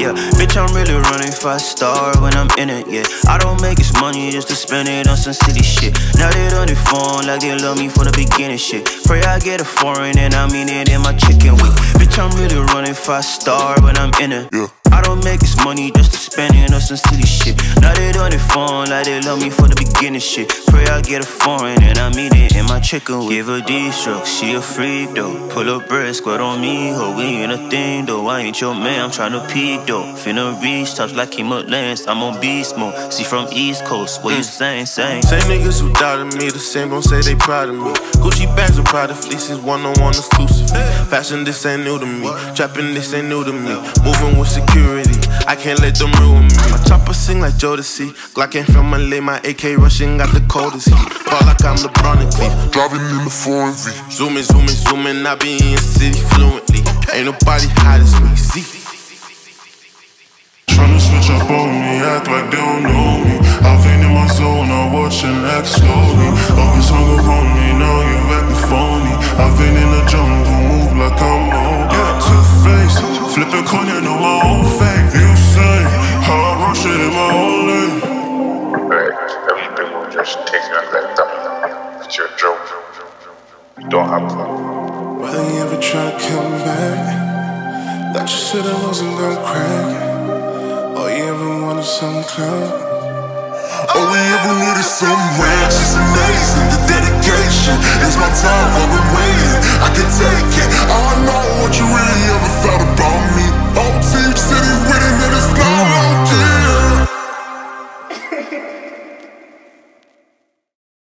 Yeah, bitch, I'm really running fast star when I'm in it, yeah. I don't make this money just to spend it on some city shit. Now they on the phone like they love me from the beginning shit. Pray I get a foreign and I mean it in my chicken wing. Bitch, I'm really running fast star when I'm in it. Yeah. Don't make this money just to spend it on some silly shit. Now they on the phone like they love me from the beginning shit. Pray I get a foreign and I mean it in my chicken. Give her D stroke, she a freak though. Pull up bread, squat on me, ho, we ain't a thing though. I ain't your man, I'm tryna peak though. Finna reach tops like him up Lance, I'm on beast mode. See from East Coast, what you saying, saying? Same niggas who doubted me, the same gon' say they proud of me. Gucci bags and Prada fleeces, one on one exclusive. Fashion, this ain't new to me. Trapping, this ain't new to me. Moving with security, I can't let them ruin me. My chopper sing like Jodeci. Glock ain't from LA, my AK rushing got the coldest heat. Ball like I'm LeBron and Cleve. Driving in the foreign V. Zooming, zooming, zooming, I be in the city fluently. Ain't nobody hot as me. Z. Tryna switch up on me, act like they don't know me. I've been in my zone, I watch and act slowly. Always hung up on me, now you acting phony. I've been in the jungle, move like I'm old. Yeah, two face, flipping cognac on my own fake. You say, how I rush it in my own lane. Hey, everything will just take me like that. It's your joke. You don't have to. Whether you ever try to come back, that you said I wasn't gonna crack. All you ever wanted some clout. All we ever needed some ranch is amazing. The dedication is my time. I've been waiting. I